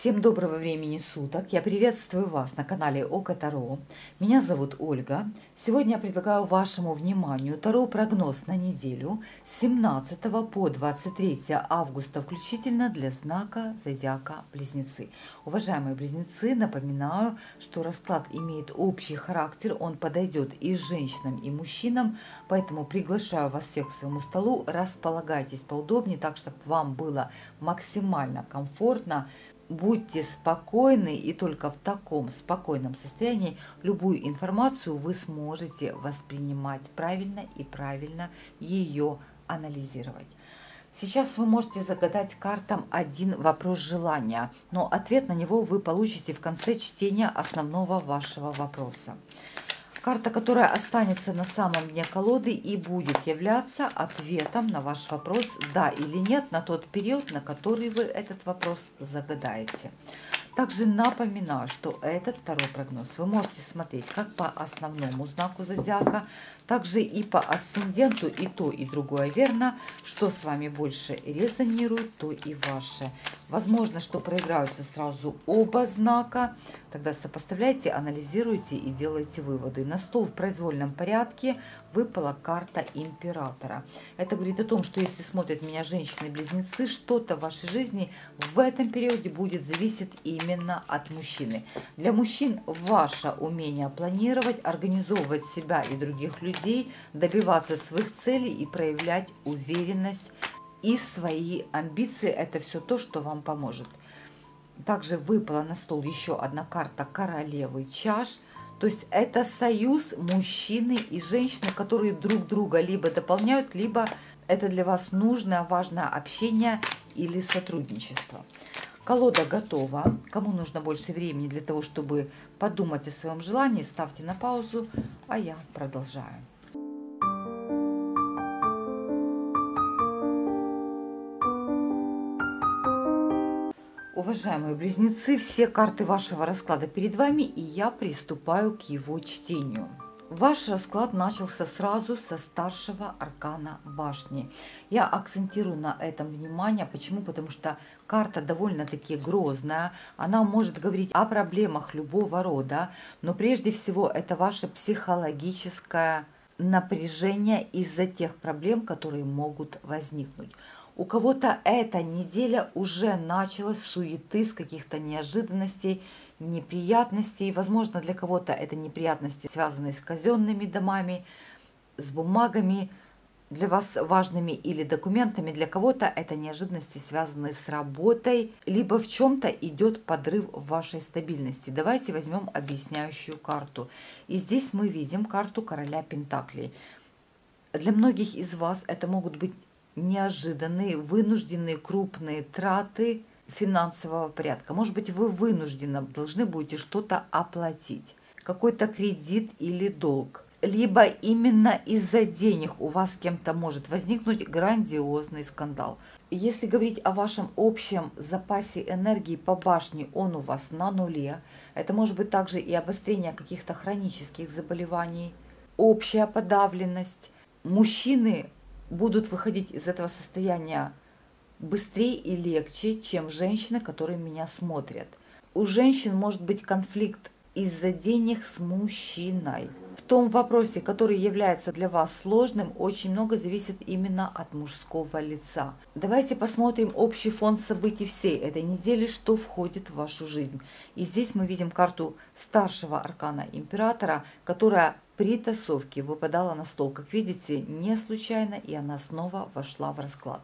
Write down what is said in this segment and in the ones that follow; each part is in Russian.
Всем доброго времени суток! Я приветствую вас на канале Око Таро. Меня зовут Ольга. Сегодня я предлагаю вашему вниманию Таро прогноз на неделю с 17 по 23 августа включительно для знака Зодиака Близнецы. Уважаемые Близнецы, напоминаю, что расклад имеет общий характер, он подойдет и женщинам, и мужчинам, поэтому приглашаю вас всех к своему столу, располагайтесь поудобнее, так чтобы вам было максимально комфортно, будьте спокойны, и только в таком спокойном состоянии любую информацию вы сможете воспринимать правильно и правильно ее анализировать. Сейчас вы можете загадать картам один вопрос желания, но ответ на него вы получите в конце чтения основного вашего вопроса. Карта, которая останется на самом дне колоды и будет являться ответом на ваш вопрос «да» или «нет» на тот период, на который вы этот вопрос загадаете. Также напоминаю, что этот второй прогноз вы можете смотреть как по основному знаку зодиака, также и по асценденту, и то, и другое верно. Что с вами больше резонирует, то и ваше. Возможно, что проиграются сразу оба знака. Тогда сопоставляйте, анализируйте и делайте выводы. На стол в произвольном порядке выпала карта императора. Это говорит о том, что если смотрят меня женщины-близнецы, что-то в вашей жизни в этом периоде будет зависеть именно от мужчины. Для мужчин ваше умение планировать, организовывать себя и других людей, добиваться своих целей и проявлять уверенность и свои амбиции – это все то, что вам поможет. Также выпала на стол еще одна карта королевы чаш – то есть это союз мужчины и женщины, которые друг друга либо дополняют, либо это для вас нужное, важное общение или сотрудничество. Колода готова. Кому нужно больше времени для того, чтобы подумать о своем желании, ставьте на паузу, а я продолжаю. Уважаемые близнецы, все карты вашего расклада перед вами, и я приступаю к его чтению. Ваш расклад начался сразу со старшего аркана башни. Я акцентирую на этом внимание. Почему? Потому что карта довольно-таки грозная. Она может говорить о проблемах любого рода, но прежде всего это ваше психологическое напряжение из-за тех проблем, которые могут возникнуть. У кого-то эта неделя уже началась суеты с каких-то неожиданностей, неприятностей. Возможно, для кого-то это неприятности, связанные с казенными домами, с бумагами, для вас важными или документами. Для кого-то это неожиданности, связанные с работой, либо в чем-то идет подрыв вашей стабильности. Давайте возьмем объясняющую карту. И здесь мы видим карту короля Пентаклей. Для многих из вас это могут быть неожиданные, вынужденные крупные траты финансового порядка. Может быть, вы вынужденно должны будете что-то оплатить, какой-то кредит или долг. Либо именно из-за денег у вас кем-то может возникнуть грандиозный скандал. Если говорить о вашем общем запасе энергии по башне, он у вас на нуле. Это может быть также и обострение каких-то хронических заболеваний, общая подавленность. Мужчины будут выходить из этого состояния быстрее и легче, чем женщины, которые меня смотрят. У женщин может быть конфликт из-за денег с мужчиной. В том вопросе, который является для вас сложным, очень много зависит именно от мужского лица. Давайте посмотрим общий фон событий всей этой недели, что входит в вашу жизнь. И здесь мы видим карту старшего аркана императора, которая при тасовке выпадала на стол, как видите, не случайно, и она снова вошла в расклад.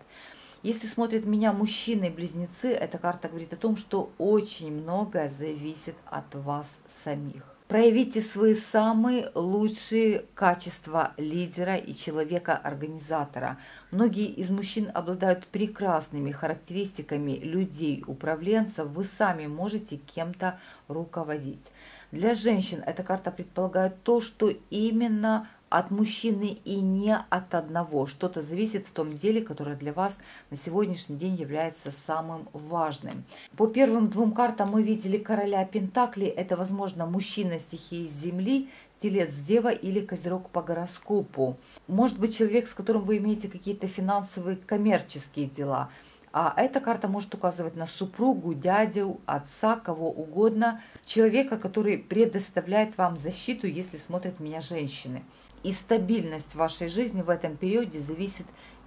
Если смотрят меня мужчины-близнецы, эта карта говорит о том, что очень многое зависит от вас самих. Проявите свои самые лучшие качества лидера и человека-организатора. Многие из мужчин обладают прекрасными характеристиками людей-управленцев. Вы сами можете кем-то руководить. Для женщин эта карта предполагает то, что именно от мужчины и не от одного. Что-то зависит в том деле, которое для вас на сегодняшний день является самым важным. По первым двум картам мы видели короля Пентакли. Это, возможно, мужчина стихии Земли, Телец Дева или Козерог по гороскопу. Может быть, человек, с которым вы имеете какие-то финансовые, коммерческие дела – А эта карта может указывать на супругу, дядю, отца, кого угодно, человека, который предоставляет вам защиту, если смотрят меня женщины. И стабильность вашей жизни в этом периоде зависит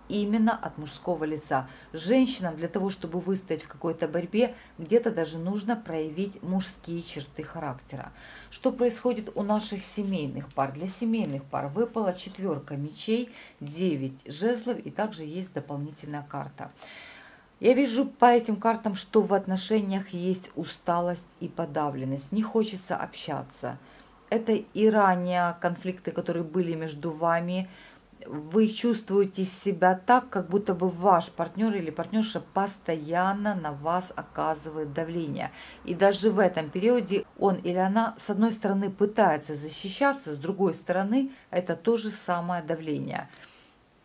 именно от мужского лица. Женщинам для того, чтобы выстоять в какой-то борьбе, где-то даже нужно проявить мужские черты характера. Что происходит у наших семейных пар? Для семейных пар выпала четверка мечей, 9 жезлов и также есть дополнительная карта. Я вижу по этим картам, что в отношениях есть усталость и подавленность, не хочется общаться. Это и ранее конфликты, которые были между вами, вы чувствуете себя так, как будто бы ваш партнер или партнерша постоянно на вас оказывает давление. И даже в этом периоде он или она, с одной стороны, пытается защищаться, с другой стороны, это то же самое давление.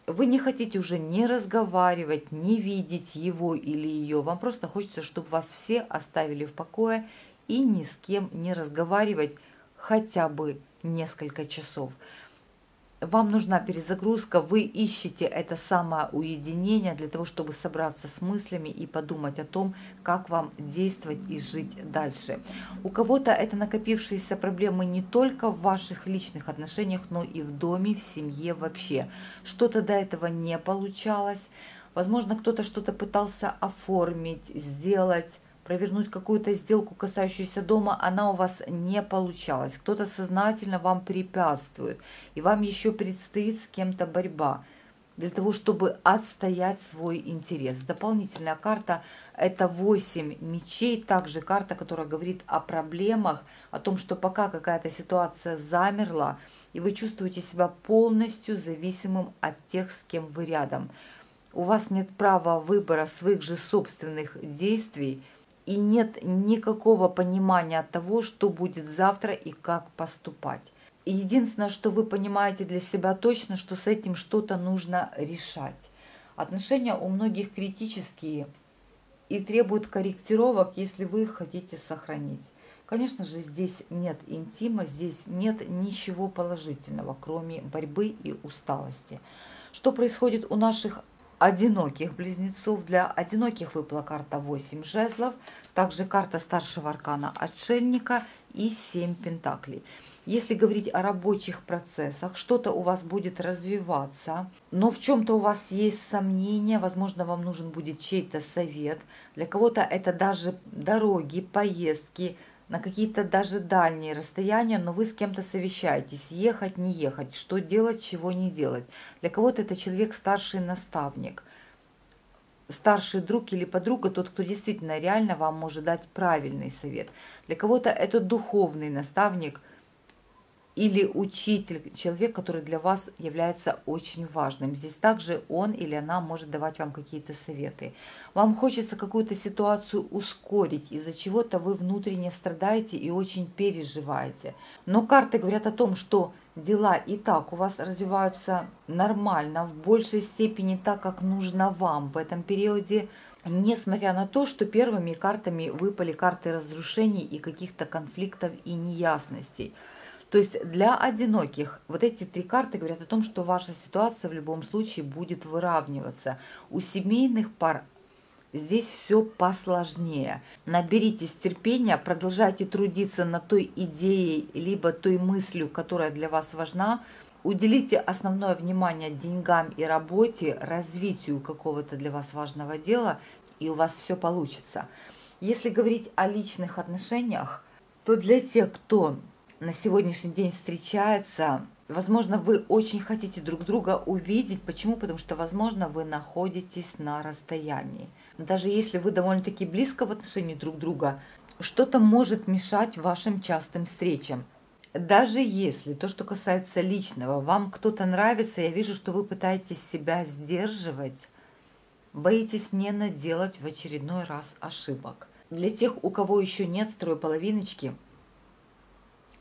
Вы не хотите уже не разговаривать, не видеть его или ее. Вам просто хочется, чтобы вас все оставили в покое и ни с кем не разговаривать хотя бы несколько часов вам нужна перезагрузка, вы ищете это самое уединение для того, чтобы собраться с мыслями и подумать о том, как вам действовать и жить дальше. У кого-то это накопившиеся проблемы не только в ваших личных отношениях, но и в доме, в семье вообще. Что-то до этого не получалось, возможно, кто-то что-то пытался оформить, сделать, провернуть какую-то сделку, касающуюся дома, она у вас не получалась. Кто-то сознательно вам препятствует, и вам еще предстоит с кем-то борьба для того, чтобы отстоять свой интерес. Дополнительная карта – это 8 мечей, также карта, которая говорит о проблемах, о том, что пока какая-то ситуация замерла, и вы чувствуете себя полностью зависимым от тех, с кем вы рядом. У вас нет права выбора своих же собственных действий – и нет никакого понимания того, что будет завтра и как поступать. единственное, что вы понимаете для себя точно, что с этим что-то нужно решать. Отношения у многих критические и требуют корректировок, если вы их хотите сохранить. Конечно же, здесь нет интима, здесь нет ничего положительного, кроме борьбы и усталости. Что происходит у наших одиноких близнецов. Для одиноких выпала карта 8 жезлов, также карта старшего аркана отшельника и 7 пентаклей. Если говорить о рабочих процессах, что-то у вас будет развиваться, но в чем-то у вас есть сомнения, возможно, вам нужен будет чей-то совет. Для кого-то это даже дороги, поездки, на какие-то даже дальние расстояния, но вы с кем-то совещаетесь, ехать, не ехать, что делать, чего не делать. Для кого-то это человек старший наставник, старший друг или подруга, тот, кто действительно реально вам может дать правильный совет. Для кого-то это духовный наставник – или учитель, человек, который для вас является очень важным. Здесь также он или она может давать вам какие-то советы. Вам хочется какую-то ситуацию ускорить, из-за чего-то вы внутренне страдаете и очень переживаете. Но карты говорят о том, что дела и так у вас развиваются нормально, в большей степени так, как нужно вам в этом периоде, несмотря на то, что первыми картами выпали карты разрушений и каких-то конфликтов и неясностей. То есть для одиноких вот эти три карты говорят о том, что ваша ситуация в любом случае будет выравниваться. У семейных пар здесь все посложнее. Наберитесь терпения, продолжайте трудиться над той идеей, либо той мыслью, которая для вас важна. Уделите основное внимание деньгам и работе, развитию какого-то для вас важного дела, и у вас все получится. Если говорить о личных отношениях, то для тех, кто на сегодняшний день встречается. Возможно, вы очень хотите друг друга увидеть. Почему? Потому что, возможно, вы находитесь на расстоянии. Даже если вы довольно-таки близко в отношении друг друга, что-то может мешать вашим частым встречам. Даже если то, что касается личного, вам кто-то нравится, я вижу, что вы пытаетесь себя сдерживать, боитесь не наделать в очередной раз ошибок. Для тех, у кого еще нет второй половиночки –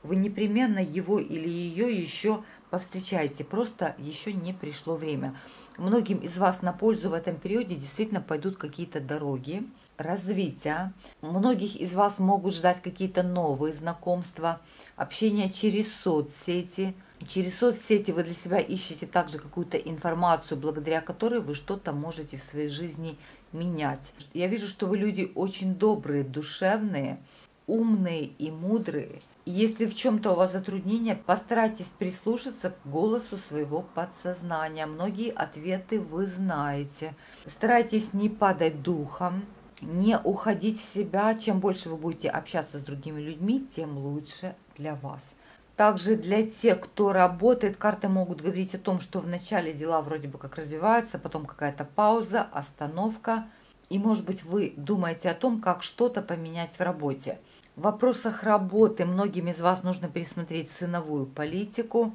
вы непременно его или ее еще повстречаете, просто еще не пришло время. Многим из вас на пользу в этом периоде действительно пойдут какие-то дороги, развития. Многих из вас могут ждать какие-то новые знакомства, общение через соцсети. Через соцсети вы для себя ищете также какую-то информацию, благодаря которой вы что-то можете в своей жизни менять. Я вижу, что вы люди очень добрые, душевные, умные и мудрые. Если в чем-то у вас затруднения, постарайтесь прислушаться к голосу своего подсознания. Многие ответы вы знаете. Старайтесь не падать духом, не уходить в себя. Чем больше вы будете общаться с другими людьми, тем лучше для вас. Также для тех, кто работает, карты могут говорить о том, что вначале дела вроде бы как развиваются, потом какая-то пауза, остановка. И, может быть, вы думаете о том, как что-то поменять в работе. В вопросах работы многим из вас нужно пересмотреть ценовую политику.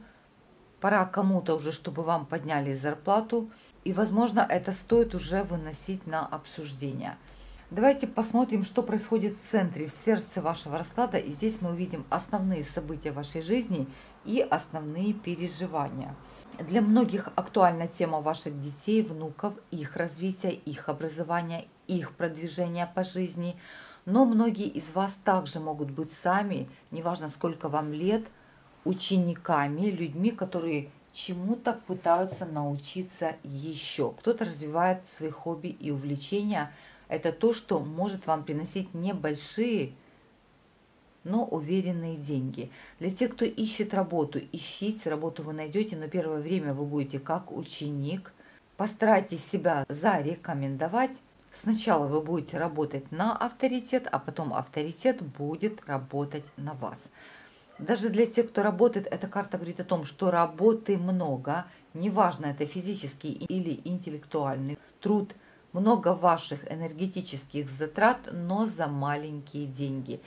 Пора кому-то уже, чтобы вам подняли зарплату. И, возможно, это стоит уже выносить на обсуждение. Давайте посмотрим, что происходит в центре, в сердце вашего расклада. И здесь мы увидим основные события вашей жизни и основные переживания. Для многих актуальна тема ваших детей, внуков, их развития, их образования, их продвижения по жизни. Но многие из вас также могут быть сами, неважно сколько вам лет, учениками, людьми, которые чему-то пытаются научиться еще. Кто-то развивает свои хобби и увлечения – это то, что может вам приносить небольшие, но уверенные деньги. Для тех, кто ищет работу, ищите, работу вы найдете, но первое время вы будете как ученик. Постарайтесь себя зарекомендовать. Сначала вы будете работать на авторитет, а потом авторитет будет работать на вас. Даже для тех, кто работает, эта карта говорит о том, что работы много, неважно, это физический или интеллектуальный труд – много ваших энергетических затрат, но за маленькие деньги.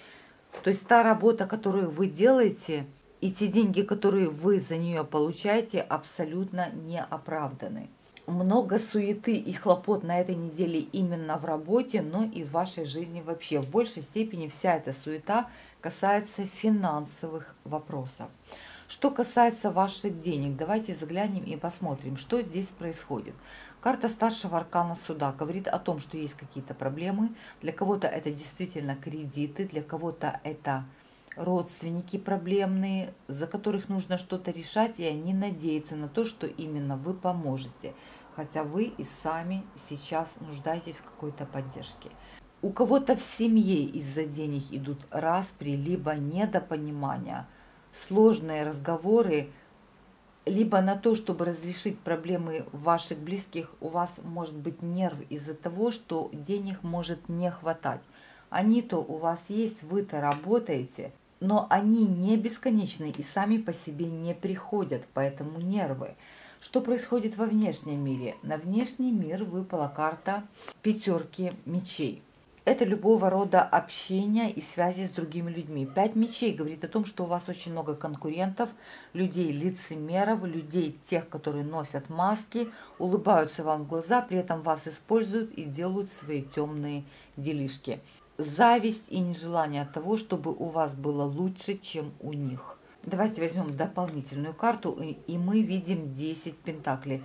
То есть та работа, которую вы делаете, и те деньги, которые вы за нее получаете, абсолютно не оправданы. Много суеты и хлопот на этой неделе именно в работе, но и в вашей жизни вообще. В большей степени вся эта суета касается финансовых вопросов. Что касается ваших денег, давайте заглянем и посмотрим, что здесь происходит. Карта старшего аркана суда говорит о том, что есть какие-то проблемы. Для кого-то это действительно кредиты, для кого-то это родственники проблемные, за которых нужно что-то решать, и они надеются на то, что именно вы поможете. Хотя вы и сами сейчас нуждаетесь в какой-то поддержке. У кого-то в семье из-за денег идут распри, либо недопонимания, сложные разговоры, либо на то, чтобы разрешить проблемы ваших близких, у вас может быть нерв из-за того, что денег может не хватать. Они-то у вас есть, вы-то работаете, но они не бесконечны и сами по себе не приходят, поэтому нервы. Что происходит во внешнем мире? На внешний мир выпала карта пятерки мечей это любого рода общение и связи с другими людьми. Пять мечей говорит о том, что у вас очень много конкурентов, людей лицемеров, людей тех, которые носят маски, улыбаются вам в глаза, при этом вас используют и делают свои темные делишки. Зависть и нежелание того, чтобы у вас было лучше, чем у них. Давайте возьмем дополнительную карту, и мы видим 10 пентаклей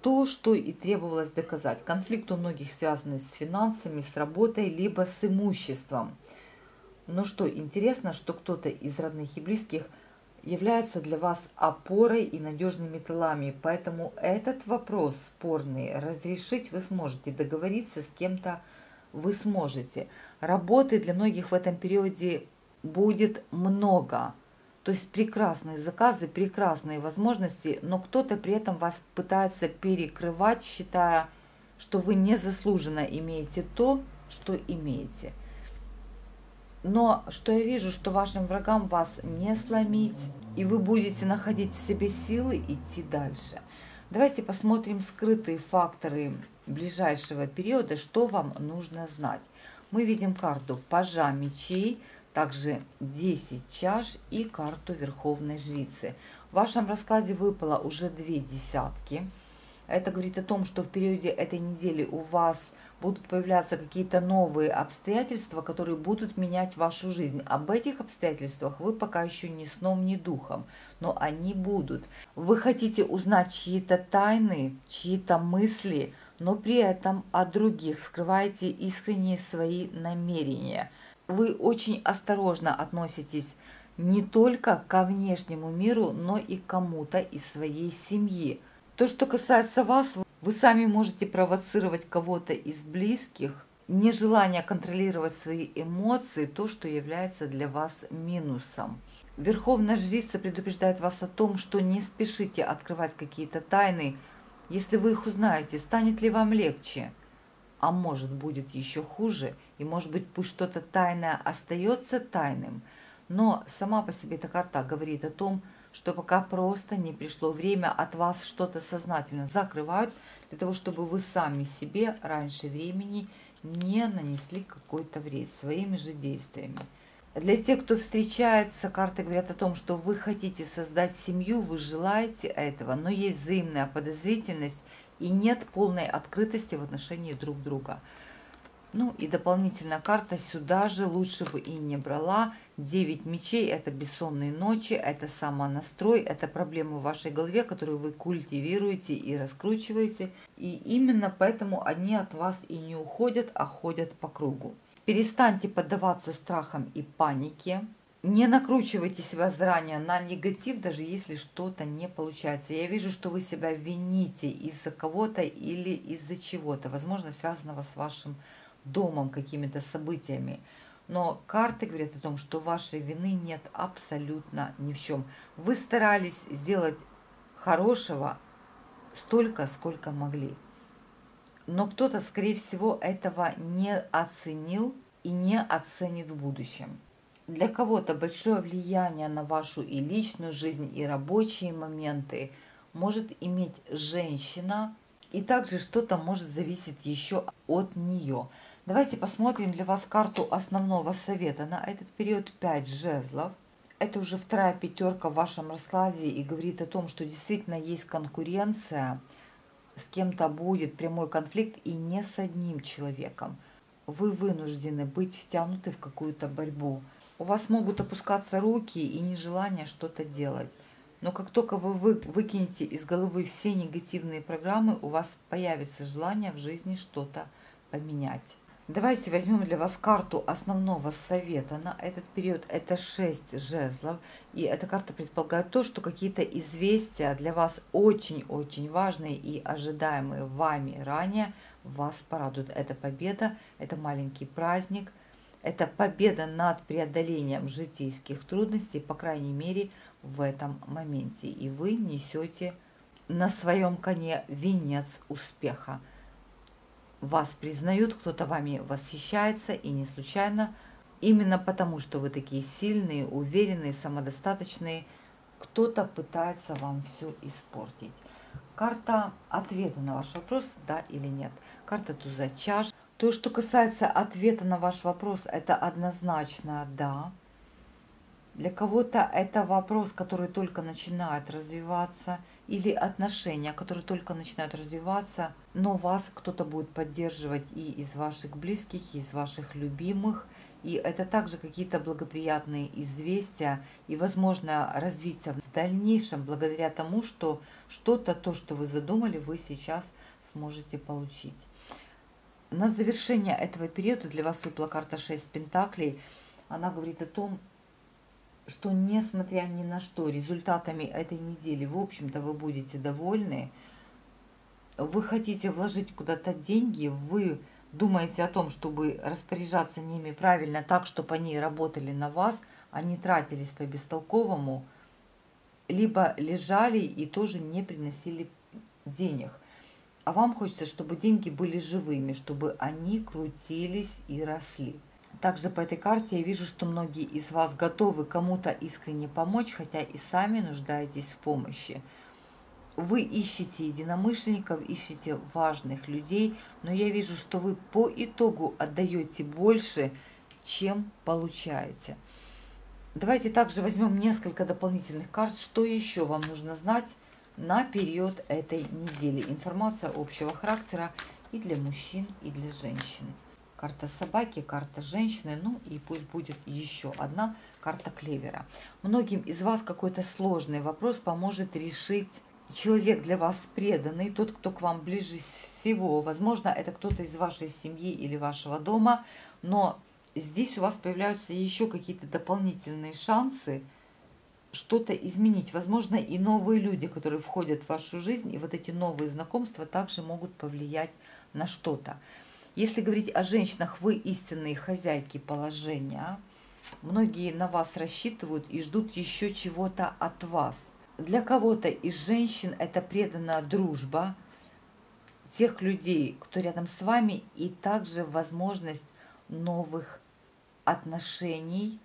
то, что и требовалось доказать. Конфликт у многих связан с финансами, с работой, либо с имуществом. Но что интересно, что кто-то из родных и близких является для вас опорой и надежными тылами. Поэтому этот вопрос спорный разрешить вы сможете, договориться с кем-то вы сможете. Работы для многих в этом периоде будет много. То есть прекрасные заказы, прекрасные возможности, но кто-то при этом вас пытается перекрывать, считая, что вы незаслуженно имеете то, что имеете. Но что я вижу, что вашим врагам вас не сломить, и вы будете находить в себе силы идти дальше. Давайте посмотрим скрытые факторы ближайшего периода, что вам нужно знать. Мы видим карту пажа мечей – также 10 чаш и карту Верховной Жрицы. В вашем раскладе выпало уже две десятки. Это говорит о том, что в периоде этой недели у вас будут появляться какие-то новые обстоятельства, которые будут менять вашу жизнь. Об этих обстоятельствах вы пока еще ни сном, ни духом, но они будут. Вы хотите узнать чьи-то тайны, чьи-то мысли, но при этом о других скрываете искренние свои намерения – вы очень осторожно относитесь не только ко внешнему миру, но и кому-то из своей семьи. То, что касается вас, Вы сами можете провоцировать кого-то из близких, нежелание контролировать свои эмоции, то, что является для вас минусом. Верховная жрица предупреждает вас о том, что не спешите открывать какие-то тайны. Если вы их узнаете, станет ли вам легче? А может, будет еще хуже, и может быть, пусть что-то тайное остается тайным. Но сама по себе эта карта говорит о том, что пока просто не пришло время, от вас что-то сознательно закрывают, для того, чтобы вы сами себе раньше времени не нанесли какой-то вред своими же действиями. Для тех, кто встречается, карты говорят о том, что вы хотите создать семью, вы желаете этого, но есть взаимная подозрительность и нет полной открытости в отношении друг друга. Ну и дополнительная карта сюда же лучше бы и не брала. 9 мечей – это бессонные ночи, это самонастрой, это проблемы в вашей голове, которую вы культивируете и раскручиваете. И именно поэтому они от вас и не уходят, а ходят по кругу. Перестаньте поддаваться страхам и панике. Не накручивайте себя заранее на негатив, даже если что-то не получается. Я вижу, что вы себя вините из-за кого-то или из-за чего-то, возможно, связанного с вашим домом, какими-то событиями. Но карты говорят о том, что вашей вины нет абсолютно ни в чем. Вы старались сделать хорошего столько, сколько могли но кто-то, скорее всего, этого не оценил и не оценит в будущем. Для кого-то большое влияние на вашу и личную жизнь, и рабочие моменты может иметь женщина, и также что-то может зависеть еще от нее. Давайте посмотрим для вас карту основного совета на этот период 5 жезлов. Это уже вторая пятерка в вашем раскладе и говорит о том, что действительно есть конкуренция – с кем-то будет прямой конфликт и не с одним человеком. Вы вынуждены быть втянуты в какую-то борьбу. У вас могут опускаться руки и нежелание что-то делать. Но как только вы выкинете из головы все негативные программы, у вас появится желание в жизни что-то поменять. Давайте возьмем для вас карту основного совета на этот период. Это 6 жезлов. И эта карта предполагает то, что какие-то известия для вас очень-очень важные и ожидаемые вами ранее вас порадуют. Это победа, это маленький праздник, это победа над преодолением житейских трудностей, по крайней мере, в этом моменте. И вы несете на своем коне венец успеха вас признают, кто-то вами восхищается, и не случайно, именно потому, что вы такие сильные, уверенные, самодостаточные, кто-то пытается вам все испортить. Карта ответа на ваш вопрос, да или нет. Карта туза чаш. То, что касается ответа на ваш вопрос, это однозначно да. Для кого-то это вопрос, который только начинает развиваться – или отношения, которые только начинают развиваться, но вас кто-то будет поддерживать и из ваших близких, и из ваших любимых. И это также какие-то благоприятные известия и, возможно, развитие в дальнейшем благодаря тому, что что-то, то, что вы задумали, вы сейчас сможете получить. На завершение этого периода для вас выпала карта 6 Пентаклей. Она говорит о том, что несмотря ни на что, результатами этой недели, в общем-то, вы будете довольны. Вы хотите вложить куда-то деньги, вы думаете о том, чтобы распоряжаться ними правильно, так, чтобы они работали на вас, а не тратились по бестолковому, либо лежали и тоже не приносили денег. А вам хочется, чтобы деньги были живыми, чтобы они крутились и росли. Также по этой карте я вижу, что многие из вас готовы кому-то искренне помочь, хотя и сами нуждаетесь в помощи. Вы ищете единомышленников, ищете важных людей, но я вижу, что вы по итогу отдаете больше, чем получаете. Давайте также возьмем несколько дополнительных карт. Что еще вам нужно знать на период этой недели? Информация общего характера и для мужчин, и для женщин карта собаки, карта женщины, ну и пусть будет еще одна карта клевера. Многим из вас какой-то сложный вопрос поможет решить человек для вас преданный, тот, кто к вам ближе всего. Возможно, это кто-то из вашей семьи или вашего дома, но здесь у вас появляются еще какие-то дополнительные шансы что-то изменить. Возможно, и новые люди, которые входят в вашу жизнь, и вот эти новые знакомства также могут повлиять на что-то. Если говорить о женщинах, вы истинные хозяйки положения. Многие на вас рассчитывают и ждут еще чего-то от вас. Для кого-то из женщин это преданная дружба тех людей, кто рядом с вами, и также возможность новых отношений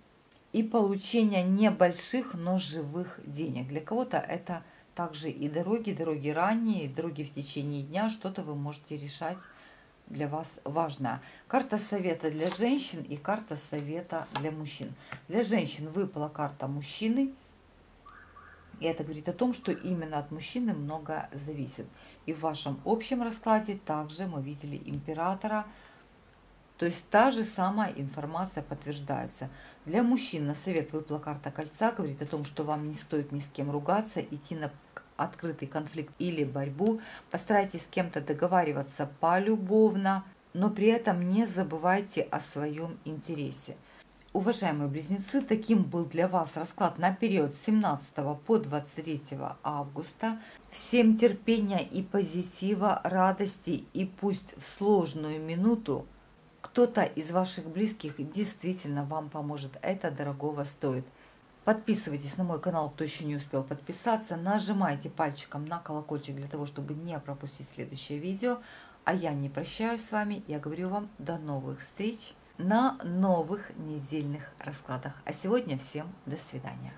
и получения небольших, но живых денег. Для кого-то это также и дороги, дороги ранние, дороги в течение дня, что-то вы можете решать для вас важно. Карта совета для женщин и карта совета для мужчин. Для женщин выпала карта мужчины. И это говорит о том, что именно от мужчины много зависит. И в вашем общем раскладе также мы видели императора. То есть та же самая информация подтверждается. Для мужчин на совет выпала карта кольца, говорит о том, что вам не стоит ни с кем ругаться, идти на открытый конфликт или борьбу. Постарайтесь с кем-то договариваться полюбовно, но при этом не забывайте о своем интересе. Уважаемые близнецы, таким был для вас расклад на период с 17 по 23 августа. Всем терпения и позитива, радости и пусть в сложную минуту кто-то из ваших близких действительно вам поможет. Это дорогого стоит. Подписывайтесь на мой канал, кто еще не успел подписаться. Нажимайте пальчиком на колокольчик для того, чтобы не пропустить следующее видео. А я не прощаюсь с вами. Я говорю вам до новых встреч на новых недельных раскладах. А сегодня всем до свидания.